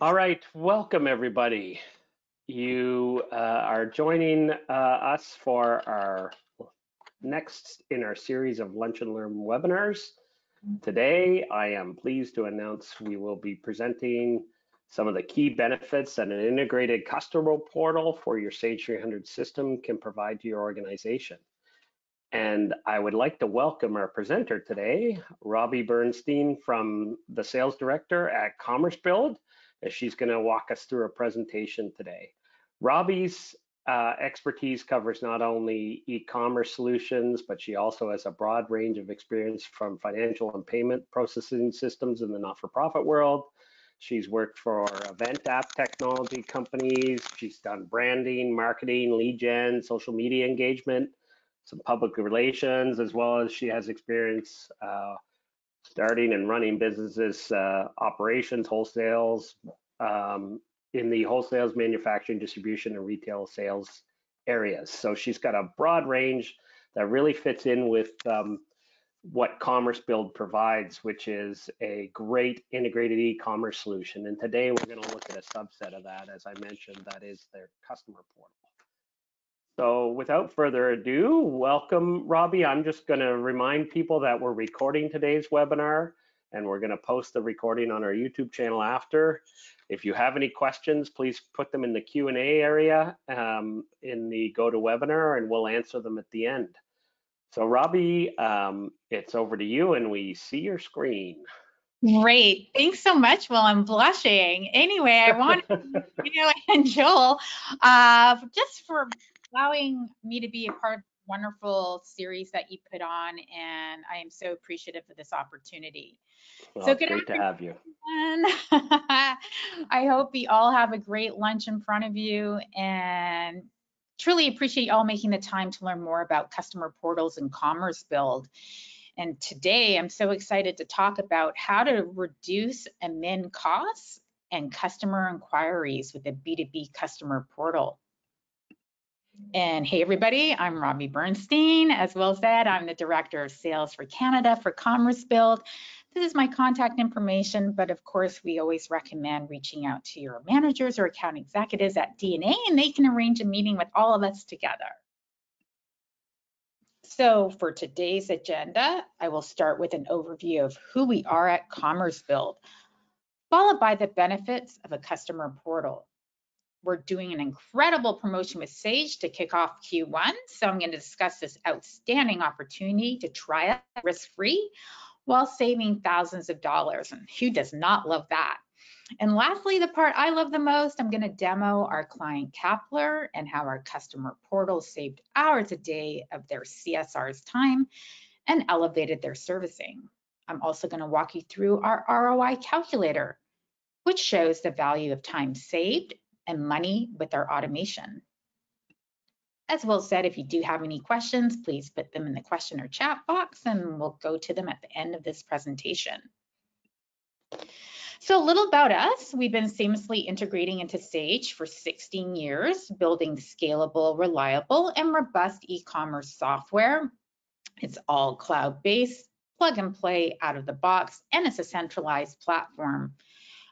All right, welcome everybody. You uh, are joining uh, us for our next in our series of Lunch and Learn webinars. Today, I am pleased to announce we will be presenting some of the key benefits that an integrated customer portal for your Sage 300 system can provide to your organization. And I would like to welcome our presenter today, Robbie Bernstein from the Sales Director at Commercebuild, as she's going to walk us through a presentation today. Robbie's uh, expertise covers not only e-commerce solutions, but she also has a broad range of experience from financial and payment processing systems in the not-for-profit world. She's worked for event app technology companies. She's done branding, marketing, lead gen, social media engagement, some public relations, as well as she has experience uh, starting and running businesses, uh, operations, wholesales, um, in the wholesales, manufacturing, distribution, and retail sales areas. So she's got a broad range that really fits in with um, what Commercebuild provides, which is a great integrated e-commerce solution. And today we're going to look at a subset of that, as I mentioned, that is their customer portal. So without further ado, welcome, Robbie. I'm just going to remind people that we're recording today's webinar and we're going to post the recording on our YouTube channel after. If you have any questions, please put them in the Q&A area um, in the GoToWebinar and we'll answer them at the end. So Robbie, um, it's over to you and we see your screen. Great. Thanks so much. Well, I'm blushing. Anyway, I want you know, and Joel, uh, just for allowing me to be a part of the wonderful series that you put on, and I am so appreciative of this opportunity. Well, so good great to have you. I hope we all have a great lunch in front of you and truly appreciate you all making the time to learn more about customer portals and Commercebuild. And today I'm so excited to talk about how to reduce admin costs and customer inquiries with a B2B customer portal. And hey, everybody, I'm Robbie Bernstein. As Will said, I'm the Director of Sales for Canada for Commercebuild. This is my contact information, but of course, we always recommend reaching out to your managers or account executives at D&A, and they can arrange a meeting with all of us together. So for today's agenda, I will start with an overview of who we are at Commercebuild, followed by the benefits of a customer portal. We're doing an incredible promotion with Sage to kick off Q1. So I'm going to discuss this outstanding opportunity to try it risk-free while saving thousands of dollars. And who does not love that? And lastly, the part I love the most, I'm going to demo our client Kappler and how our customer portal saved hours a day of their CSR's time and elevated their servicing. I'm also going to walk you through our ROI calculator, which shows the value of time saved and money with our automation. As Will said, if you do have any questions, please put them in the question or chat box and we'll go to them at the end of this presentation. So a little about us, we've been seamlessly integrating into Sage for 16 years, building scalable, reliable, and robust e-commerce software. It's all cloud-based, plug and play out of the box, and it's a centralized platform.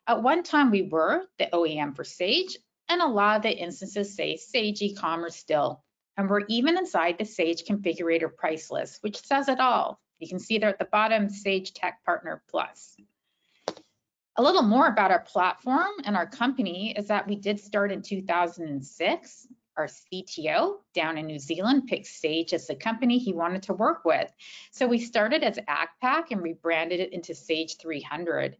At one time, we were the OEM for Sage, and a lot of the instances say Sage e-commerce still. And we're even inside the Sage configurator price list, which says it all. You can see there at the bottom, Sage Tech Partner Plus. A little more about our platform and our company is that we did start in 2006. Our CTO down in New Zealand picked Sage as the company he wanted to work with. So we started as ACCPAC and rebranded it into Sage 300.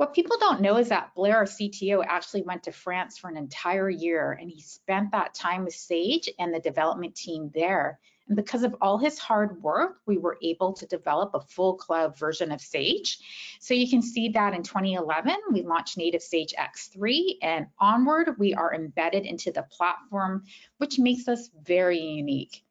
What people don't know is that Blair, our CTO, actually went to France for an entire year and he spent that time with Sage and the development team there. And because of all his hard work, we were able to develop a full cloud version of Sage. So you can see that in 2011, we launched native Sage X3 and onward, we are embedded into the platform, which makes us very unique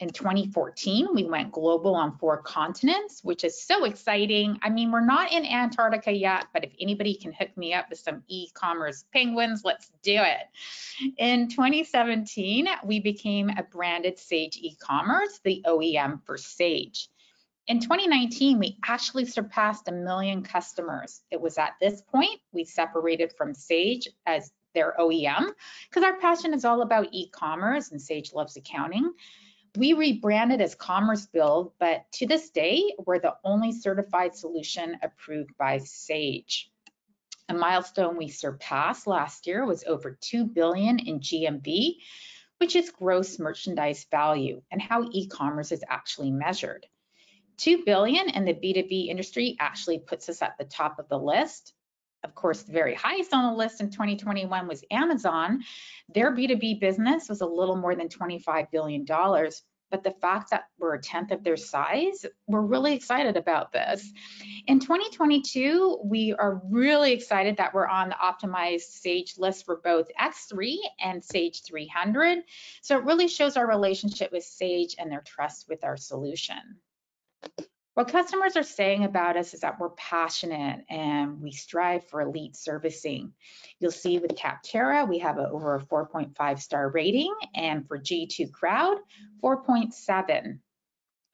in 2014, we went global on four continents, which is so exciting. I mean, we're not in Antarctica yet, but if anybody can hook me up with some e-commerce penguins, let's do it. In 2017, we became a branded Sage e-commerce, the OEM for Sage. In 2019, we actually surpassed a million customers. It was at this point we separated from Sage as their OEM because our passion is all about e-commerce and Sage loves accounting. We rebranded as Commercebuild, but to this day, we're the only certified solution approved by Sage. A milestone we surpassed last year was over 2 billion in GMV, which is gross merchandise value and how e-commerce is actually measured. 2 billion in the B2B industry actually puts us at the top of the list. Of course, the very highest on the list in 2021 was Amazon. Their B2B business was a little more than $25 billion. But the fact that we're a tenth of their size, we're really excited about this. In 2022, we are really excited that we're on the optimized Sage list for both X3 and Sage 300. So it really shows our relationship with Sage and their trust with our solution. What customers are saying about us is that we're passionate and we strive for elite servicing. You'll see with Capterra, we have a, over a 4.5 star rating, and for G2 Crowd, 4.7.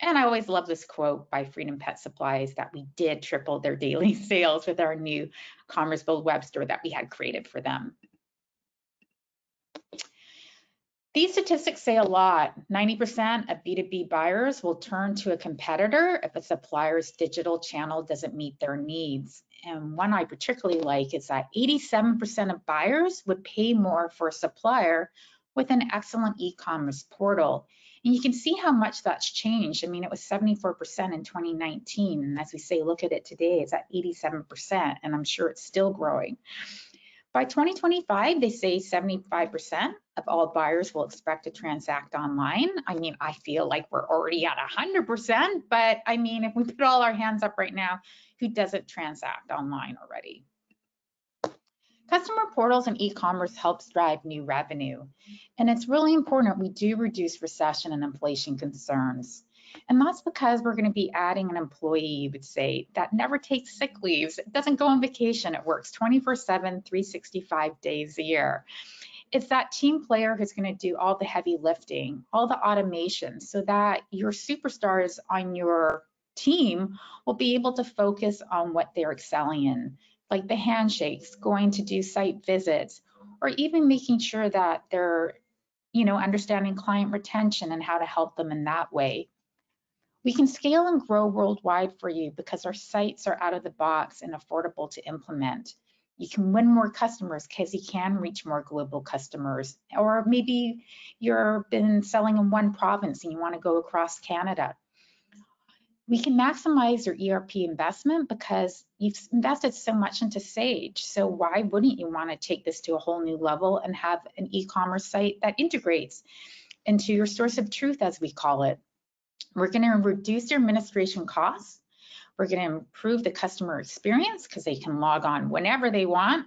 And I always love this quote by Freedom Pet Supplies that we did triple their daily sales with our new Commercebuild web store that we had created for them. These statistics say a lot. 90% of B2B buyers will turn to a competitor if a supplier's digital channel doesn't meet their needs. And one I particularly like is that 87% of buyers would pay more for a supplier with an excellent e-commerce portal. And you can see how much that's changed. I mean, it was 74% in 2019. And as we say, look at it today, it's at 87%, and I'm sure it's still growing. By 2025, they say 75% of all buyers will expect to transact online. I mean, I feel like we're already at 100%, but I mean, if we put all our hands up right now, who doesn't transact online already? Customer portals and e-commerce helps drive new revenue. And it's really important we do reduce recession and inflation concerns. And that's because we're going to be adding an employee, you would say, that never takes sick leaves, doesn't go on vacation, it works 24 7, 365 days a year. It's that team player who's going to do all the heavy lifting, all the automation, so that your superstars on your team will be able to focus on what they're excelling in, like the handshakes, going to do site visits, or even making sure that they're, you know, understanding client retention and how to help them in that way. We can scale and grow worldwide for you because our sites are out of the box and affordable to implement. You can win more customers because you can reach more global customers. Or maybe you've been selling in one province and you want to go across Canada. We can maximize your ERP investment because you've invested so much into Sage. So why wouldn't you want to take this to a whole new level and have an e-commerce site that integrates into your source of truth, as we call it? We're going to reduce your administration costs. We're going to improve the customer experience because they can log on whenever they want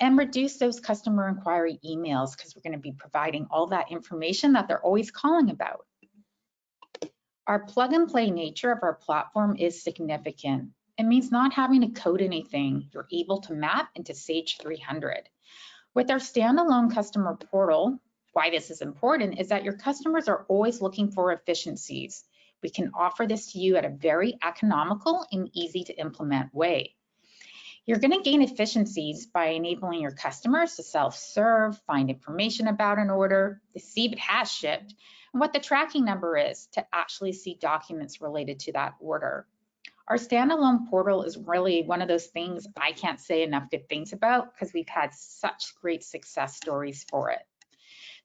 and reduce those customer inquiry emails because we're going to be providing all that information that they're always calling about. Our plug and play nature of our platform is significant. It means not having to code anything. You're able to map into Sage 300. With our standalone customer portal, why this is important is that your customers are always looking for efficiencies. We can offer this to you at a very economical and easy to implement way. You're going to gain efficiencies by enabling your customers to self-serve, find information about an order, to see if it has shipped, and what the tracking number is to actually see documents related to that order. Our standalone portal is really one of those things I can't say enough good things about because we've had such great success stories for it.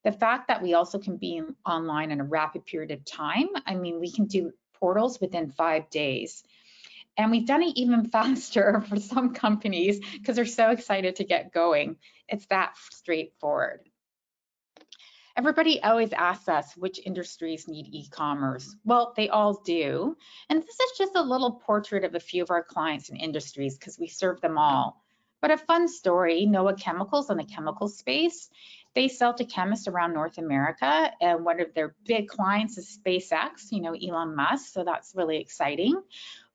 The fact that we also can be online in a rapid period of time, I mean, we can do portals within five days. And we've done it even faster for some companies because they're so excited to get going. It's that straightforward. Everybody always asks us which industries need e-commerce. Well, they all do. And this is just a little portrait of a few of our clients and industries because we serve them all. But a fun story, Noah Chemicals in the chemical space they sell to chemists around North America, and one of their big clients is SpaceX, you know, Elon Musk, so that's really exciting.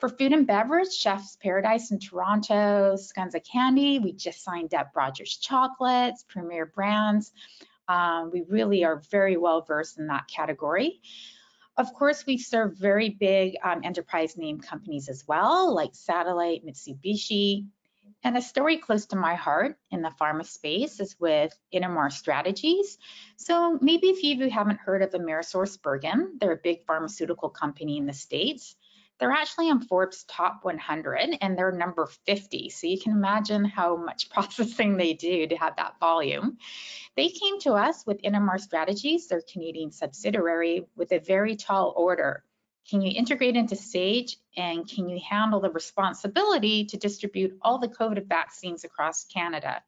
For food and beverage, Chef's Paradise in Toronto, Skunza Candy, we just signed up Rogers Chocolates, Premier Brands. Um, we really are very well versed in that category. Of course, we serve very big um, enterprise name companies as well, like Satellite, Mitsubishi. And a story close to my heart in the pharma space is with Innomar Strategies. So maybe if you haven't heard of AmerisourceBergen, they're a big pharmaceutical company in the States. They're actually on Forbes top 100 and they're number 50. So you can imagine how much processing they do to have that volume. They came to us with Innomar Strategies, their Canadian subsidiary, with a very tall order. Can you integrate into Sage and can you handle the responsibility to distribute all the COVID vaccines across Canada?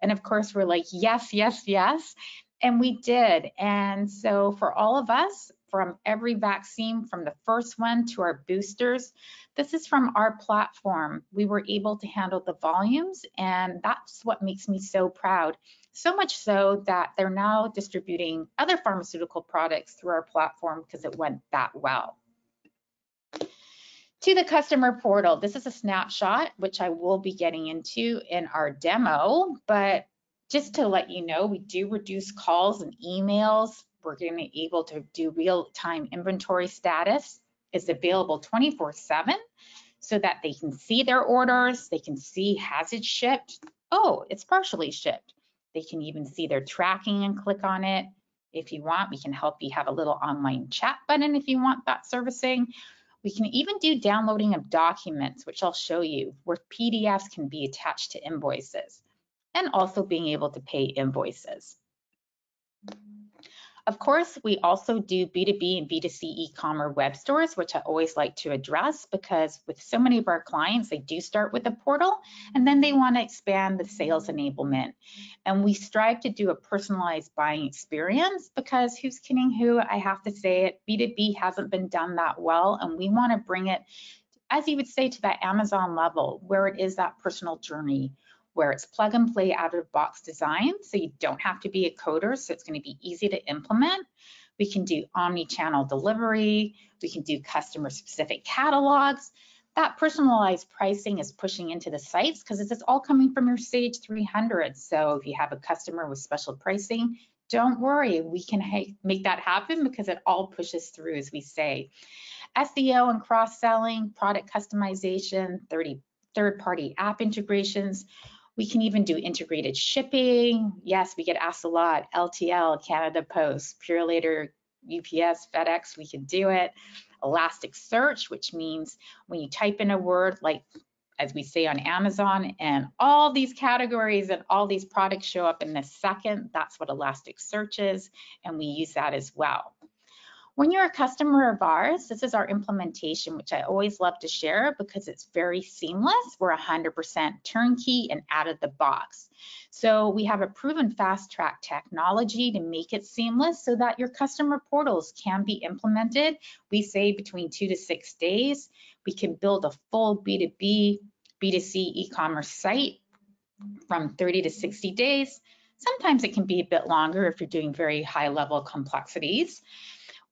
And of course, we're like, yes, yes, yes. And we did. And so for all of us, from every vaccine, from the first one to our boosters. This is from our platform. We were able to handle the volumes, and that's what makes me so proud. So much so that they're now distributing other pharmaceutical products through our platform because it went that well. To the customer portal, this is a snapshot, which I will be getting into in our demo, but just to let you know, we do reduce calls and emails we're going to be able to do real-time inventory status. It's available 24-7 so that they can see their orders, they can see has it shipped, oh, it's partially shipped. They can even see their tracking and click on it. If you want, we can help you have a little online chat button if you want that servicing. We can even do downloading of documents, which I'll show you, where PDFs can be attached to invoices, and also being able to pay invoices. Of course, we also do B2B and B2C e-commerce web stores, which I always like to address because with so many of our clients, they do start with a portal and then they want to expand the sales enablement. And we strive to do a personalized buying experience because who's kidding who? I have to say it, B2B hasn't been done that well and we want to bring it as you would say to that Amazon level where it is that personal journey where it's plug and play out of box design. So you don't have to be a coder. So it's going to be easy to implement. We can do omni-channel delivery. We can do customer specific catalogs. That personalized pricing is pushing into the sites because it's all coming from your Sage 300. So if you have a customer with special pricing, don't worry, we can make that happen because it all pushes through, as we say. SEO and cross-selling, product customization, 30 third-party app integrations. We can even do integrated shipping. Yes, we get asked a lot. LTL, Canada Post, Purolator, UPS, FedEx, we can do it. Elasticsearch, which means when you type in a word like as we say on Amazon, and all these categories and all these products show up in a second. That's what Elasticsearch is, and we use that as well. When you're a customer of ours, this is our implementation, which I always love to share because it's very seamless. We're 100% turnkey and out of the box. So we have a proven fast track technology to make it seamless so that your customer portals can be implemented. We say between two to six days. We can build a full B2B, B2C e-commerce site from 30 to 60 days. Sometimes it can be a bit longer if you're doing very high level complexities.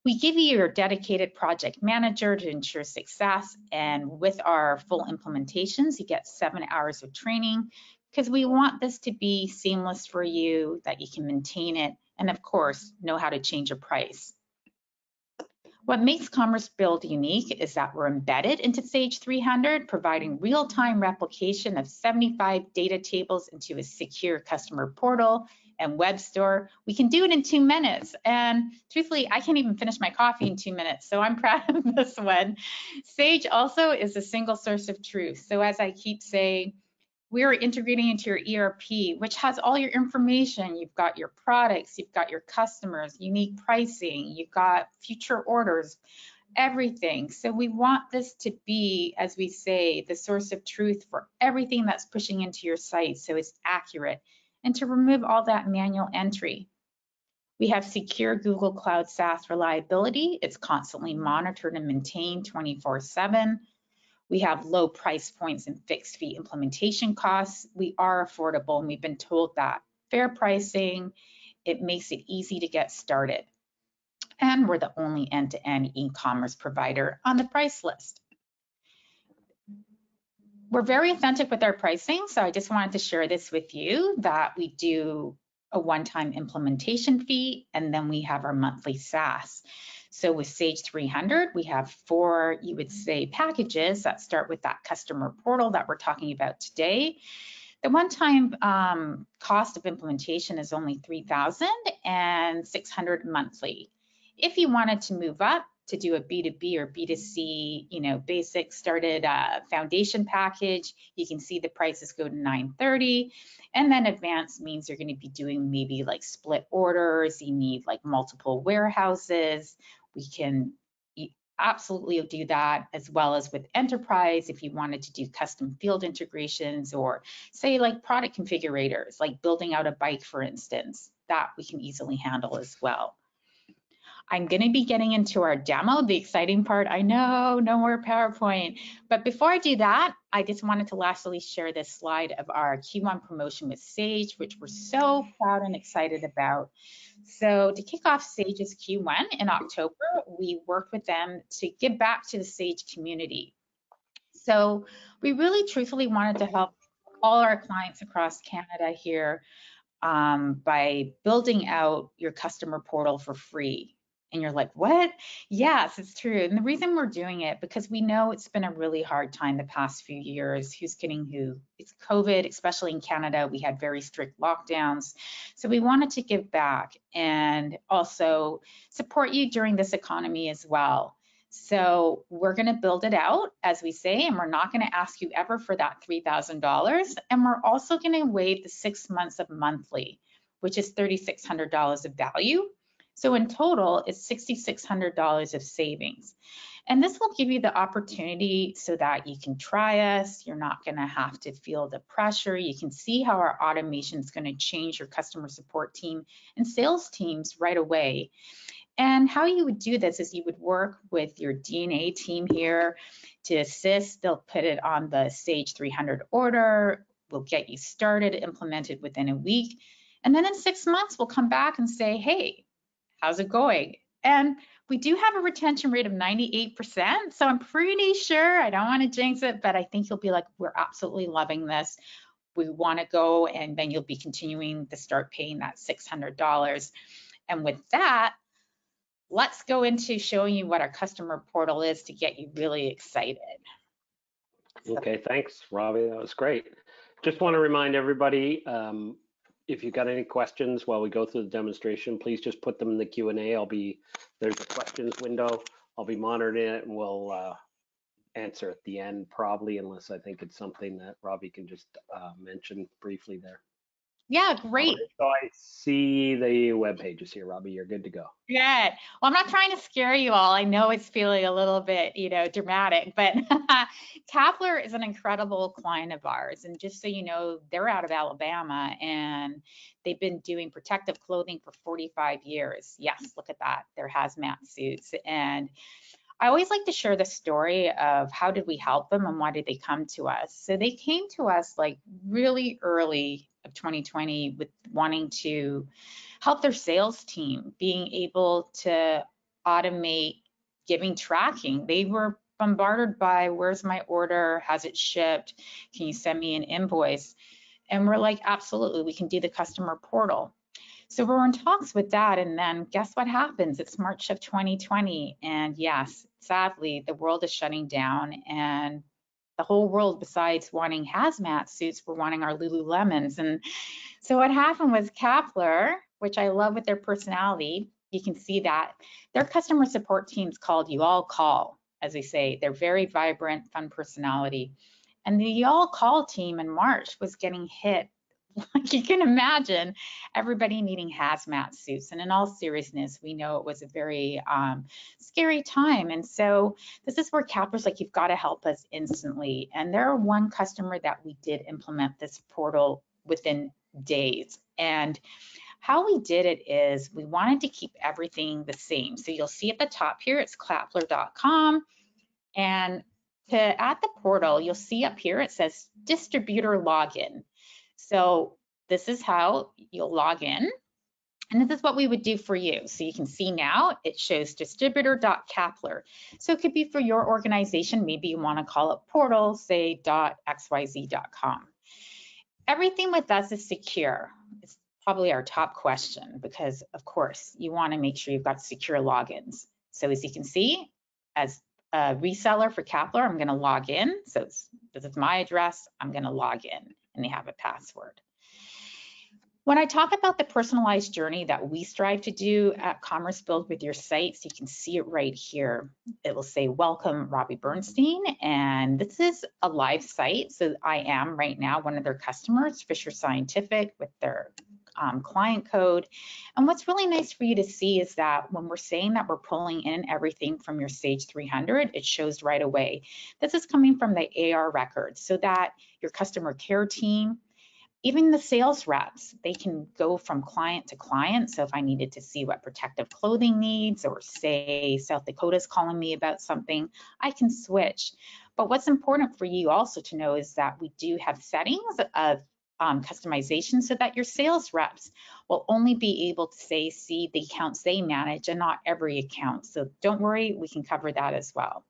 We give you your dedicated project manager to ensure success. And with our full implementations, you get seven hours of training because we want this to be seamless for you, that you can maintain it, and of course, know how to change a price. What makes Commercebuild unique is that we're embedded into Sage 300, providing real-time replication of 75 data tables into a secure customer portal and web store. We can do it in two minutes. And truthfully, I can't even finish my coffee in two minutes. So I'm proud of this one. Sage also is a single source of truth. So as I keep saying, we're integrating into your ERP, which has all your information. You've got your products, you've got your customers, unique pricing, you've got future orders, everything. So we want this to be, as we say, the source of truth for everything that's pushing into your site. So it's accurate, and to remove all that manual entry. We have secure Google Cloud SaaS reliability. It's constantly monitored and maintained 24 seven. We have low price points and fixed fee implementation costs. We are affordable and we've been told that. Fair pricing, it makes it easy to get started. And we're the only end-to-end e-commerce provider on the price list we're very authentic with our pricing. So I just wanted to share this with you that we do a one-time implementation fee, and then we have our monthly SaaS. So with Sage 300, we have four, you would say, packages that start with that customer portal that we're talking about today. The one-time um, cost of implementation is only 3,000 and 600 monthly. If you wanted to move up to do a B2B or B2C, you know, basic started uh, foundation package, you can see the prices go to 930. And then advanced means you're going to be doing maybe like split orders, you need like multiple warehouses. We can absolutely do that as well as with enterprise if you wanted to do custom field integrations or say like product configurators like building out a bike for instance that we can easily handle as well I'm going to be getting into our demo, the exciting part. I know, no more PowerPoint. But before I do that, I just wanted to lastly share this slide of our Q1 promotion with Sage, which we're so proud and excited about. So to kick off Sage's Q1 in October, we worked with them to give back to the Sage community. So we really truthfully wanted to help all our clients across Canada here um, by building out your customer portal for free and you're like, what? Yes, it's true. And the reason we're doing it, because we know it's been a really hard time the past few years. Who's getting who? It's COVID, especially in Canada. We had very strict lockdowns. So we wanted to give back and also support you during this economy as well. So we're going to build it out, as we say, and we're not going to ask you ever for that $3,000. And we're also going to waive the six months of monthly, which is $3,600 of value so in total, it's $6,600 of savings. And this will give you the opportunity so that you can try us. You're not going to have to feel the pressure. You can see how our automation is going to change your customer support team and sales teams right away. And how you would do this is you would work with your D&A team here to assist. They'll put it on the Sage 300 order. We'll get you started, implemented within a week. And then in six months, we'll come back and say, hey, how's it going? And we do have a retention rate of 98%. So I'm pretty sure, I don't want to jinx it, but I think you'll be like, we're absolutely loving this. We want to go, and then you'll be continuing to start paying that $600. And with that, let's go into showing you what our customer portal is to get you really excited. Okay, thanks, Robbie. That was great. Just want to remind everybody, um, if you've got any questions while we go through the demonstration, please just put them in the Q&A. I'll be, there's a questions window. I'll be monitoring it and we'll uh, answer at the end probably, unless I think it's something that Robbie can just uh, mention briefly there. Yeah, great. So I see the web pages here, Robbie. You're good to go. Good. Well, I'm not trying to scare you all. I know it's feeling a little bit, you know, dramatic, but Kappler is an incredible client of ours. And just so you know, they're out of Alabama and they've been doing protective clothing for 45 years. Yes, look at that. They're hazmat suits. And I always like to share the story of how did we help them and why did they come to us. So they came to us like really early of 2020 with wanting to help their sales team being able to automate giving tracking. They were bombarded by where's my order? Has it shipped? Can you send me an invoice? And we're like, absolutely, we can do the customer portal. So we're in talks with that. And then guess what happens? It's March of 2020. And yes, sadly, the world is shutting down and the whole world besides wanting hazmat suits were wanting our Lululemons. And so what happened was Kappler, which I love with their personality, you can see that their customer support teams called you all call, as they say. They're very vibrant, fun personality. And the y'all call team in March was getting hit like you can imagine everybody needing hazmat suits. And in all seriousness we know it was a very um, scary time. And so this is where Kappler's like you've got to help us instantly. And there are one customer that we did implement this portal within days. And how we did it is we wanted to keep everything the same. So you'll see at the top here it's kappler.com and to add the portal you'll see up here it says distributor login so this is how you'll log in. And this is what we would do for you. So you can see now it shows distributor.kappler. So it could be for your organization. Maybe you want to call it portal, say .xyz.com. Everything with us is secure. It's probably our top question because of course you want to make sure you've got secure logins. So as you can see, as a reseller for Kappler, I'm going to log in. So this is my address. I'm going to log in and they have a password. When I talk about the personalized journey that we strive to do at Commercebuild with your sites, you can see it right here. It will say, welcome Robbie Bernstein. And this is a live site. So I am right now one of their customers, Fisher Scientific with their um, client code. And what's really nice for you to see is that when we're saying that we're pulling in everything from your Sage 300, it shows right away. This is coming from the AR records so that your customer care team, even the sales reps, they can go from client to client. So if I needed to see what protective clothing needs or say South Dakota's calling me about something, I can switch. But what's important for you also to know is that we do have settings of um, customization so that your sales reps will only be able to say, see the accounts they manage and not every account. So don't worry, we can cover that as well.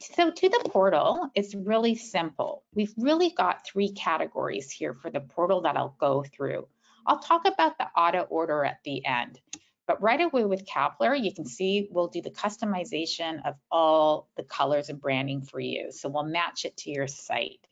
So to the portal, it's really simple. We've really got three categories here for the portal that I'll go through. I'll talk about the auto order at the end, but right away with Kappler, you can see we'll do the customization of all the colors and branding for you. So we'll match it to your site.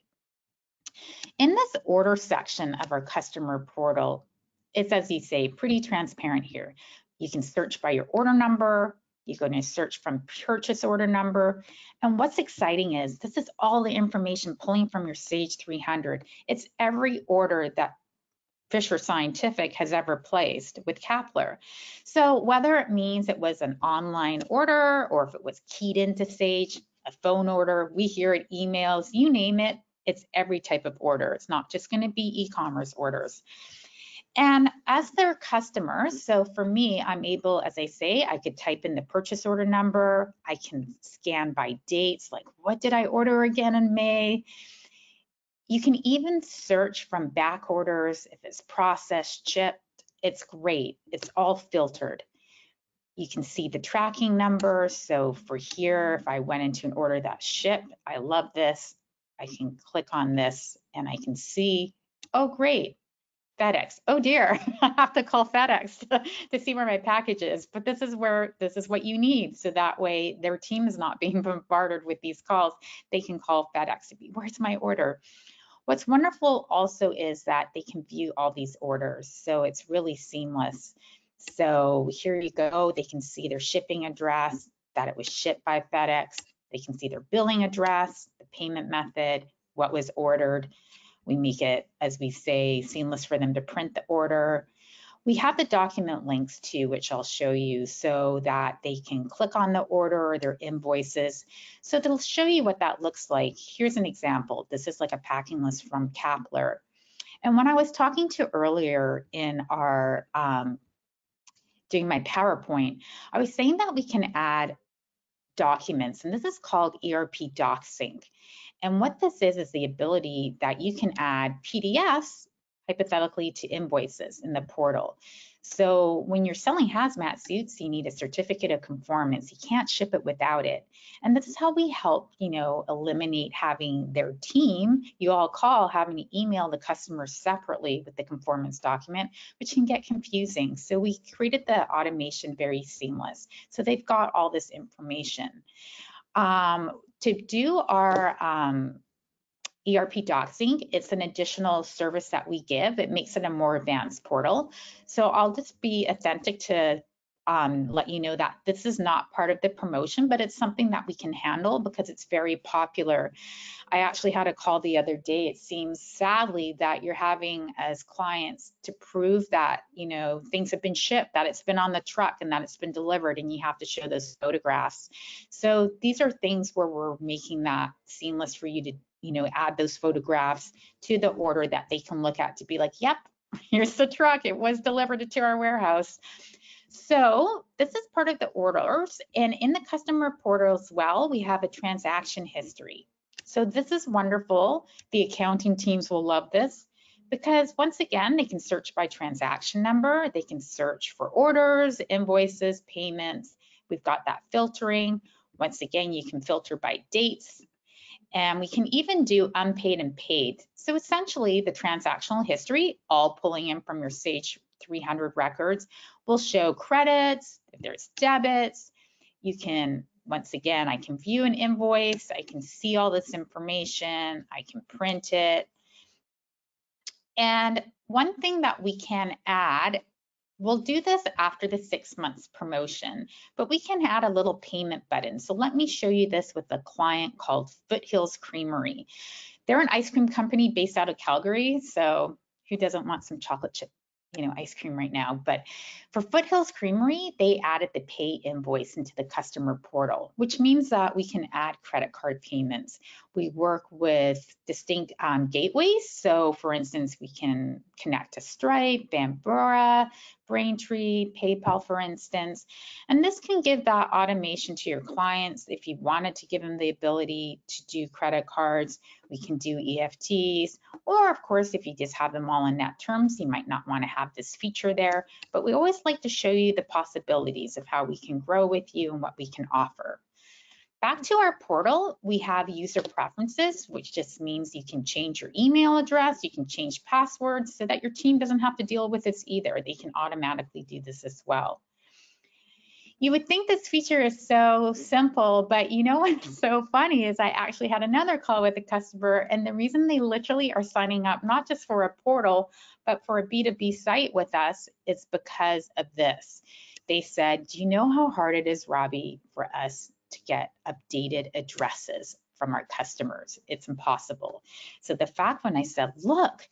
In this order section of our customer portal, it's as you say, pretty transparent here. You can search by your order number, you're going to search from purchase order number. And what's exciting is this is all the information pulling from your Sage 300. It's every order that Fisher Scientific has ever placed with Kappler. So whether it means it was an online order or if it was keyed into Sage, a phone order, we hear it, emails, you name it, it's every type of order. It's not just going to be e-commerce orders. And as their customers, so for me, I'm able, as I say, I could type in the purchase order number. I can scan by dates, like what did I order again in May? You can even search from back orders if it's processed, shipped. It's great. It's all filtered. You can see the tracking number. So for here, if I went into an order that shipped, I love this. I can click on this and I can see, oh, great, FedEx. Oh dear, I have to call FedEx to, to, see where my package is. But this is where this is what you need. So that way their team is not being bombarded with these calls. They can call FedEx to be, where's my order? What's wonderful also is that they can view all these orders. So it's really seamless. So here you go. They can see their shipping address, that it was shipped by FedEx. They can see their billing address, payment method, what was ordered. We make it, as we say, seamless for them to print the order. We have the document links too, which I'll show you so that they can click on the order or their invoices. So it'll show you what that looks like. Here's an example. This is like a packing list from Kappler. And when I was talking to earlier in our um, doing my PowerPoint, I was saying that we can add documents, and this is called ERP DocSync. And what this is, is the ability that you can add PDFs, hypothetically, to invoices in the portal. So when you're selling hazmat suits, you need a certificate of conformance. You can't ship it without it. And this is how we help, you know, eliminate having their team, you all call, having to email the customer separately with the conformance document, which can get confusing. So we created the automation very seamless. So they've got all this information. Um, to do our um, ERP DocSync, it's an additional service that we give. It makes it a more advanced portal. So I'll just be authentic to um, let you know that this is not part of the promotion, but it's something that we can handle because it's very popular. I actually had a call the other day. It seems sadly that you're having as clients to prove that, you know, things have been shipped, that it's been on the truck and that it's been delivered and you have to show those photographs. So these are things where we're making that seamless for you to, you know, add those photographs to the order that they can look at to be like, yep, here's the truck. It was delivered to our warehouse. So this is part of the orders and in the customer portal as well, we have a transaction history. So this is wonderful. The accounting teams will love this because once again, they can search by transaction number. They can search for orders, invoices, payments. We've got that filtering. Once again, you can filter by dates. And we can even do unpaid and paid. So essentially the transactional history, all pulling in from your Sage 300 records, will show credits, if there's debits, you can, once again, I can view an invoice, I can see all this information, I can print it. And one thing that we can add We'll do this after the six months promotion, but we can add a little payment button. So let me show you this with a client called Foothills Creamery. They're an ice cream company based out of Calgary. So who doesn't want some chocolate chip you know, ice cream right now. But for Foothills Creamery, they added the pay invoice into the customer portal, which means that we can add credit card payments. We work with distinct um, gateways. So for instance, we can connect to Stripe, Bambora, Braintree, PayPal, for instance. And this can give that automation to your clients. If you wanted to give them the ability to do credit cards, we can do EFTs. Or of course, if you just have them all in net terms, you might not want to have this feature there. But we always like to show you the possibilities of how we can grow with you and what we can offer. Back to our portal, we have user preferences, which just means you can change your email address, you can change passwords so that your team doesn't have to deal with this either. They can automatically do this as well. You would think this feature is so simple, but you know what's so funny is I actually had another call with a customer and the reason they literally are signing up not just for a portal, but for a B2B site with us is because of this. They said, do you know how hard it is, Robbie, for us to get updated addresses from our customers. It's impossible. So the fact when I said, look,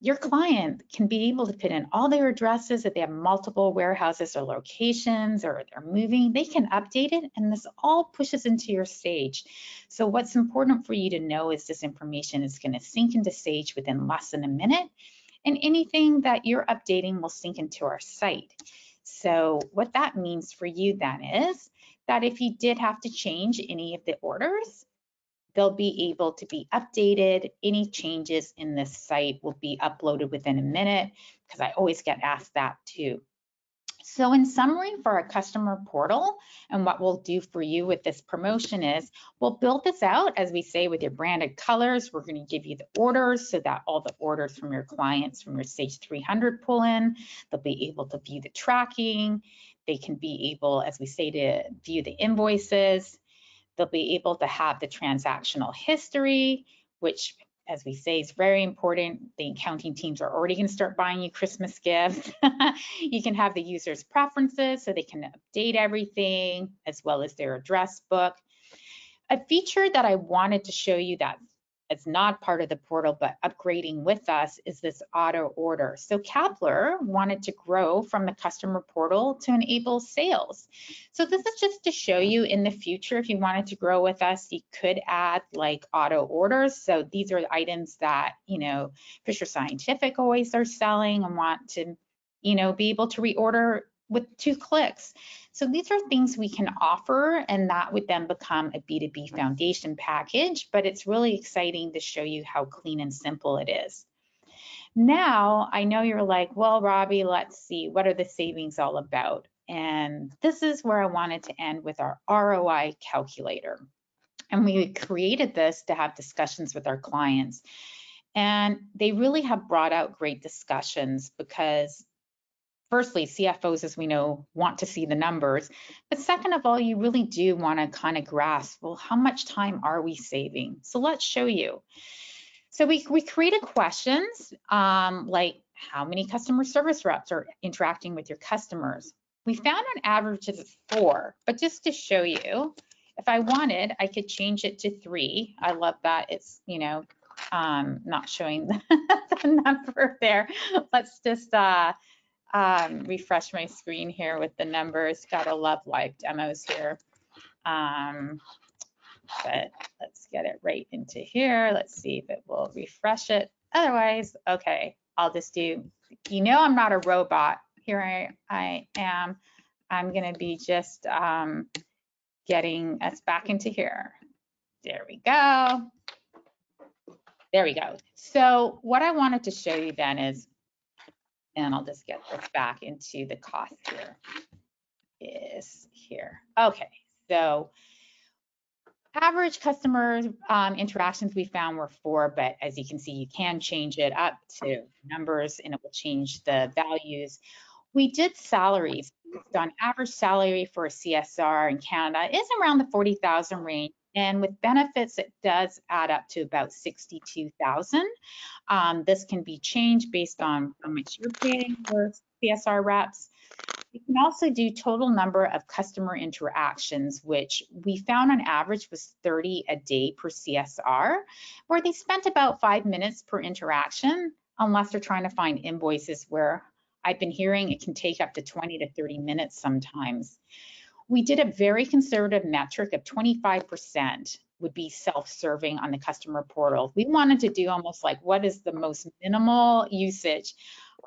your client can be able to put in all their addresses if they have multiple warehouses or locations or they're moving, they can update it and this all pushes into your Sage. So what's important for you to know is this information is gonna sync into Sage within less than a minute and anything that you're updating will sync into our site. So what that means for you then is that if you did have to change any of the orders, they'll be able to be updated. Any changes in this site will be uploaded within a minute because I always get asked that too. So in summary for our customer portal and what we'll do for you with this promotion is we'll build this out as we say with your branded colors. We're going to give you the orders so that all the orders from your clients from your Sage 300 pull in. They'll be able to view the tracking. They can be able, as we say, to view the invoices. They'll be able to have the transactional history, which as we say, is very important. The accounting teams are already going to start buying you Christmas gifts. you can have the user's preferences so they can update everything as well as their address book. A feature that I wanted to show you that it's not part of the portal, but upgrading with us is this auto order. So Kappler wanted to grow from the customer portal to enable sales. So this is just to show you in the future, if you wanted to grow with us, you could add like auto orders. So these are items that, you know, Fisher Scientific always are selling and want to, you know, be able to reorder with two clicks. So these are things we can offer and that would then become a B2B foundation package, but it's really exciting to show you how clean and simple it is. Now, I know you're like, well, Robbie, let's see, what are the savings all about? And this is where I wanted to end with our ROI calculator. And we created this to have discussions with our clients. And they really have brought out great discussions because firstly, CFOs, as we know, want to see the numbers. But second of all, you really do want to kind of grasp, well, how much time are we saving? So let's show you. So we, we created questions um, like how many customer service reps are interacting with your customers? We found on average it's four, but just to show you, if I wanted, I could change it to three. I love that it's, you know, um, not showing the, number there. Let's just uh, um, refresh my screen here with the numbers. Gotta love live demos here. Um, but let's get it right into here. Let's see if it will refresh it. Otherwise, okay, I'll just do, you know I'm not a robot. Here I, I am. I'm gonna be just um, getting us back into here. There we go. There we go. So what I wanted to show you then is and I'll just get this back into the cost here, is here. Okay, so average customer um, interactions we found were four, but as you can see, you can change it up to numbers and it will change the values. We did salaries. On average salary for a CSR in Canada is around the 40,000 range. And with benefits, it does add up to about 62,000. Um, this can be changed based on how much you're paying for CSR reps. We can also do total number of customer interactions, which we found on average was 30 a day per CSR, where they spent about five minutes per interaction, unless they're trying to find invoices where I've been hearing it can take up to 20 to 30 minutes sometimes. We did a very conservative metric of 25% would be self-serving on the customer portal. We wanted to do almost like what is the most minimal usage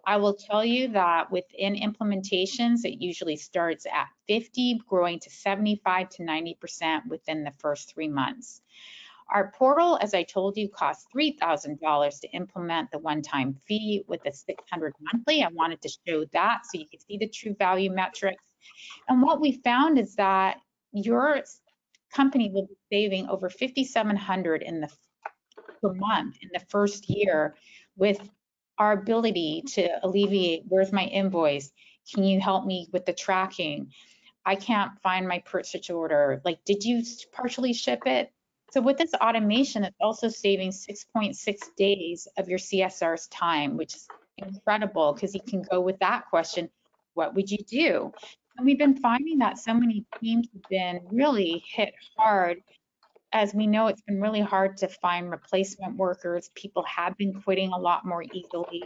I will tell you that within implementations, it usually starts at 50, growing to 75 to 90% within the first three months. Our portal, as I told you, costs $3,000 to implement the one-time fee with the 600 monthly. I wanted to show that so you can see the true value metrics. And what we found is that your company will be saving over 5,700 in the per month in the first year with our ability to alleviate where's my invoice? Can you help me with the tracking? I can't find my purchase order. Like, did you partially ship it? So with this automation, it's also saving 6.6 days of your CSR's time, which is incredible because you can go with that question, what would you do? And we've been finding that so many teams have been really hit hard as we know, it's been really hard to find replacement workers. People have been quitting a lot more easily.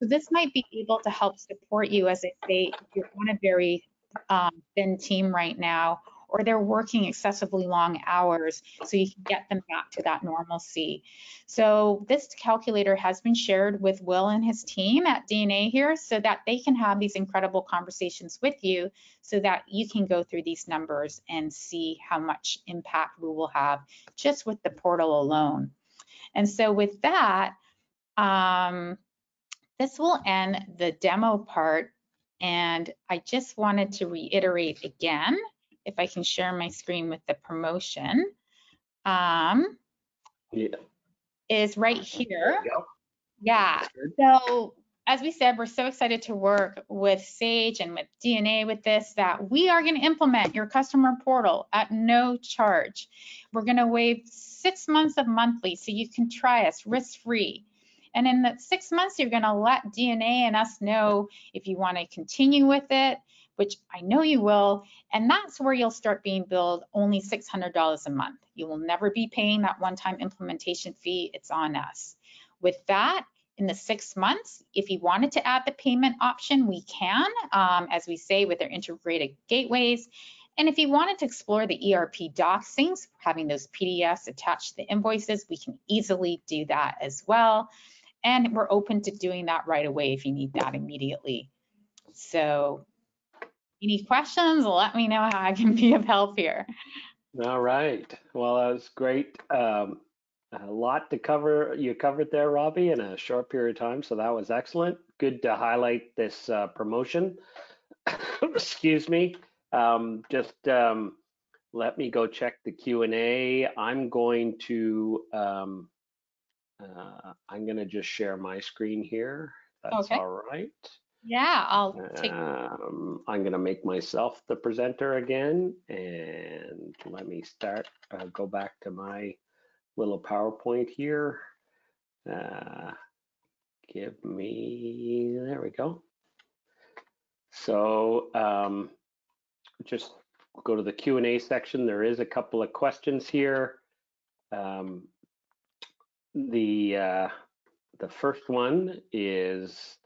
So this might be able to help support you, as I say, if you're on a very um, thin team right now, or they're working excessively long hours so you can get them back to that normalcy. So this calculator has been shared with Will and his team at D&A here so that they can have these incredible conversations with you so that you can go through these numbers and see how much impact we will have just with the portal alone. And so with that, um, this will end the demo part and I just wanted to reiterate again if I can share my screen with the promotion, um, Yeah. is right here. Yeah. So as we said, we're so excited to work with Sage and with D&A with this that we are going to implement your customer portal at no charge. We're going to waive six months of monthly so you can try us risk free. And in that six months, you're going to let D&A and us know if you want to continue with it, which I know you will. And that's where you'll start being billed only $600 a month. You will never be paying that one-time implementation fee. It's on us. With that, in the six months, if you wanted to add the payment option, we can, um, as we say, with our integrated gateways. And if you wanted to explore the ERP things, having those PDFs attached to the invoices, we can easily do that as well. And we're open to doing that right away if you need that immediately. So any questions, let me know how I can be of help here. All right. Well, that was great. Um, a lot to cover. You covered there, Robbie, in a short period of time. So that was excellent. Good to highlight this uh, promotion. Excuse me. Um, just um, let me go check the Q&A. I'm going to um, uh, I'm going to just share my screen here. That's Okay. all right. Yeah, I'll take, Um, I'm gonna make myself the presenter again and let me start, uh, go back to my little PowerPoint here. Uh, give me, there we go. So, um, just go to the Q and A section. There is a couple of questions here. Um, the, uh, the first one is,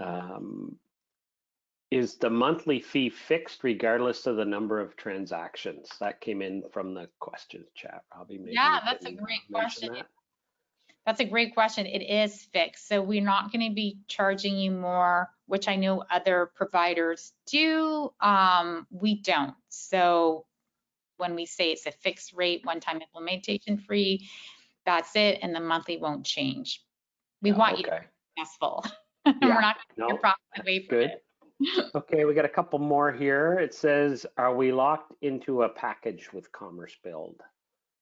um, is the monthly fee fixed regardless of the number of transactions? That came in from the questions chat. Robbie, maybe Yeah, that's a great question. that. that's a great question. It is fixed. So we're not going to be charging you more, which I know other providers do. Um, we don't. So when we say it's a fixed rate, one-time implementation free, that's it, and the monthly won't change. We Yeah, want you to Okay, be successful. Yeah, We're not going to no, profit away from good. it. Okay, we got a couple more here. It says, are we locked into a package with Commercebuild?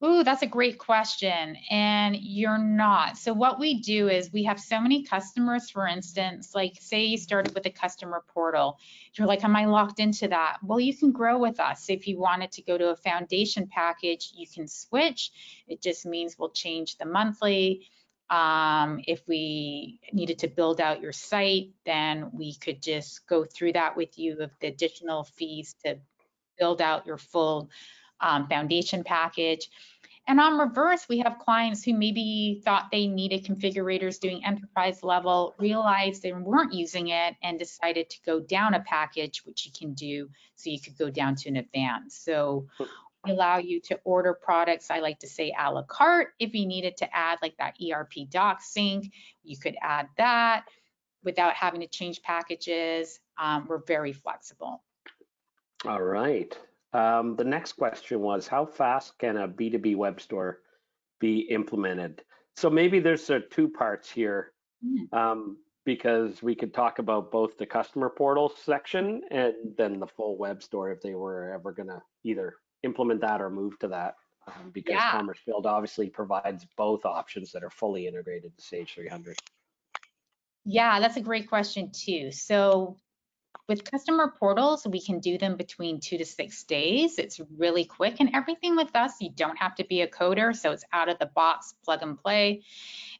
Ooh, that's a great question. And you're not. So what we do is we have so many customers, for instance, like say you started with a customer portal. You're like, am I locked into that? Well, you can grow with us. If you wanted to go to a foundation package, you can switch. It just means we'll change the monthly. Um, if we needed to build out your site, then we could just go through that with you of the additional fees to build out your full um, foundation package. And on reverse, we have clients who maybe thought they needed configurators doing enterprise level, realized they weren't using it and decided to go down a package, which you can do. So you could go down to an advanced. So allow you to order products, I like to say a la carte. If you needed to add like that ERP doc sync, you could add that without having to change packages. Um, we're very flexible. All right. Um, the next question was, how fast can a B2B web store be implemented? So maybe there's uh, two parts here Mm. um, because we could talk about both the customer portal section and then the full web store if they were ever going to either implement that or move to that. Um, because Yeah. Commercebuild obviously provides both options that are fully integrated to Sage 300. Yeah, that's a great question too. So with customer portals, we can do them between two to six days. It's really quick and everything with us, you don't have to be a coder. So it's out of the box, plug and play.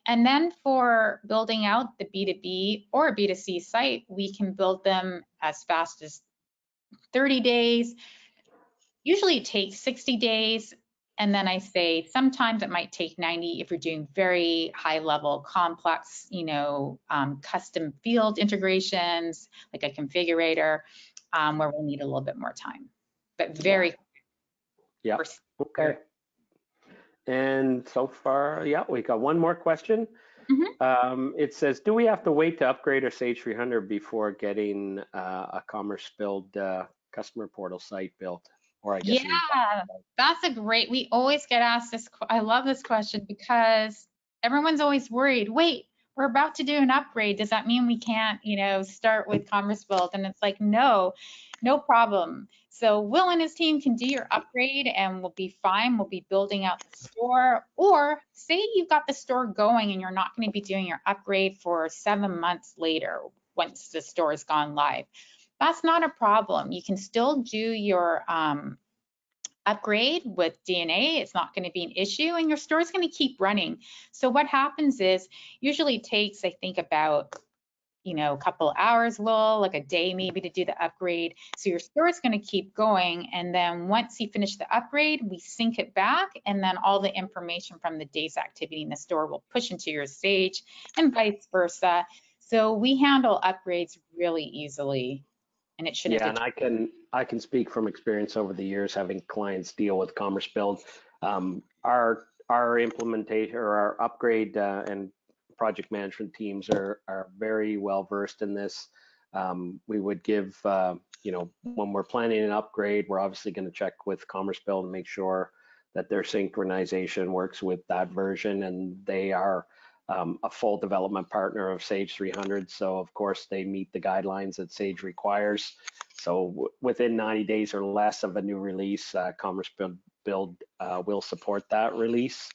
And then for building out the B2B or B2C site, we can build them as fast as 30 days. Usually it takes 60 days. And then I say sometimes it might take 90 if you're doing very high level complex, you know, um, custom field integrations, like a configurator, um, where we'll need a little bit more time. But very Yeah. Okay. And so far, yeah, we got one more question. Mhm. Um, it says, do we have to wait to upgrade our Sage 300 before getting uh, a Commercebuild uh, customer portal site built? Or I guess. Yeah, that's a great, we always get asked this, I love this question because everyone's always worried, wait, we're about to do an upgrade. Does that mean we can't, you know, start with Commercebuild? And it's like, no, no problem. So Will and his team can do your upgrade and we'll be fine. We'll be building out the store. Or say you've got the store going and you're not going to be doing your upgrade for seven months later once the store has gone live. That's not a problem. You can still do your um, upgrade with D&A. It's not going to be an issue and your store is going to keep running. So what happens is usually takes, I think, about you know, a couple hours, will like a day maybe to do the upgrade. So your store is going to keep going. And then once you finish the upgrade, we sync it back. And then all the information from the day's activity in the store will push into your Sage and vice versa. So we handle upgrades really easily and it shouldn't. Yeah, and I can, I can speak from experience over the years, having clients deal with Commercebuild. Um, Our, our implementation or our upgrade uh, and project management teams are, are very well versed in this. Um, we would give, uh, you know, when we're planning an upgrade, we're obviously going to check with Commercebuild and make sure that their synchronization works with that version and they are um, a full development partner of Sage 300. So of course they meet the guidelines that Sage requires. So within 90 days or less of a new release, uh, Commercebuild, Build uh, will support that release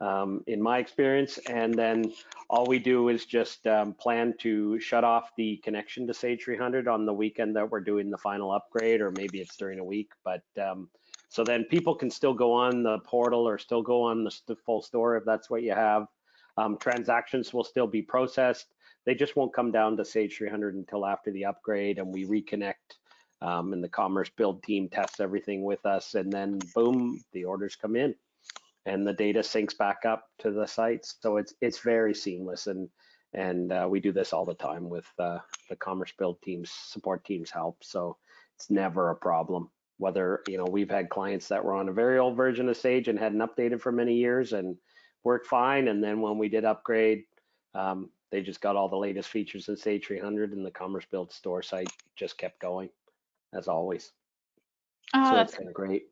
um, in my experience. And then all we do is just um, plan to shut off the connection to Sage 300 on the weekend that we're doing the final upgrade, or maybe it's during a week. But um, so then people can still go on the portal or still go on the, st- full store if that's what you have. Um, transactions will still be processed. They just won't come down to Sage 300 until after the upgrade and we reconnect. Um, and the Commercebuild team tests everything with us, and then boom, the orders come in and the data syncs back up to the sites. So it's it's very seamless, and and uh, we do this all the time with uh, the Commercebuild teams, support teams help. So it's never a problem. Whether you know we've had clients that were on a very old version of Sage and hadn't updated for many years and worked fine, and then when we did upgrade, um, they just got all the latest features in Sage 300, and the Commercebuild store site just kept going as always. Oh, so that's, been great.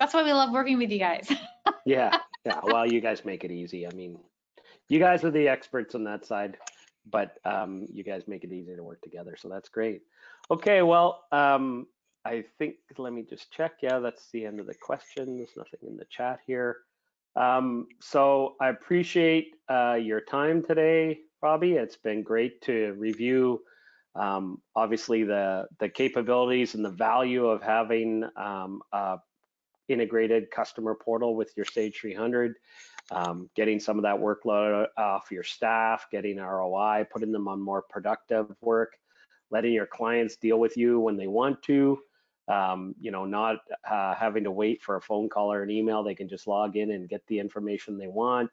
that's why we love working with you guys. Yeah, yeah. Well, you guys make it easy. I mean, you guys are the experts on that side, but um, you guys make it easy to work together. So that's great. Okay, well, um, I think, let me just check. Yeah, that's the end of the question. There's nothing in the chat here. Um, so I appreciate uh, your time today, Robbie. It's been great to review, um, obviously, the, the capabilities and the value of having um, a integrated customer portal with your Sage 300, um, getting some of that workload off your staff, getting ROI, putting them on more productive work, letting your clients deal with you when they want to, um, you know, not uh, having to wait for a phone call or an email. They can just log in and get the information they want,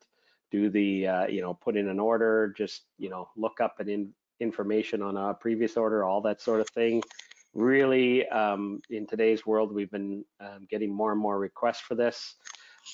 do the, uh, you know, put in an order, just, you know, look up an in information on a previous order, all that sort of thing. Really, um, in today's world, we've been um, getting more and more requests for this.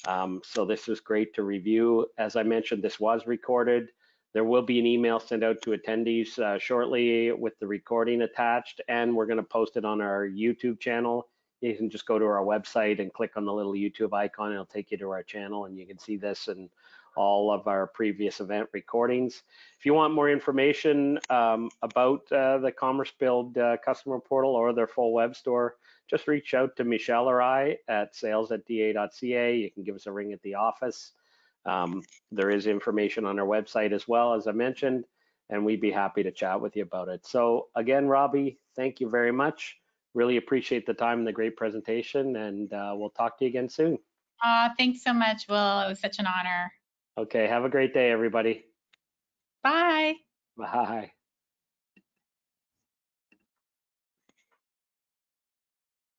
Um, so this is great to review. As I mentioned, this was recorded. There will be an email sent out to attendees uh, shortly with the recording attached, and we're going to post it on our YouTube channel. You can just go to our website and click on the little YouTube icon. It'll take you to our channel, and you can see this and all of our previous event recordings. If you want more information um, about uh, the Commercebuild uh, customer portal or their full web store, just reach out to Michelle or I at sales at da.ca. You can give us a ring at the office. Um, there is information on our website as well, as I mentioned, and we'd be happy to chat with you about it. So again, Robbie, thank you very much. Really appreciate the time and the great presentation, and uh, we'll talk to you again soon. Uh, thanks so much, Will. It was such an honor. Okay, have a great day, everybody. Bye. Bye.